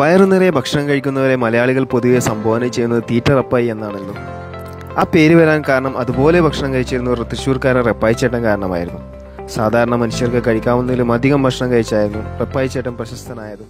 വയറു നിറയെ ഭക്ഷണം കഴിക്കുന്നവരെ മലയാളികൾ പൊതുവെ സംബോധന ചെയ്യുന്നത് തീറ്റ റപ്പായി എന്നാണല്ലോ ആ പേര് വരാൻ കാരണം അതുപോലെ ഭക്ഷണം കഴിച്ചിരുന്ന ഒരു തൃശ്ശൂർക്കാരൻ റപ്പായിച്ചേട്ടൻ കാരണമായിരുന്നു. സാധാരണ മനുഷ്യർക്ക് കഴിക്കാവുന്നതിലും അധികം ഭക്ഷണം കഴിച്ചായിരുന്നു റപ്പായിച്ചേട്ടൻ പ്രശസ്തനായതും.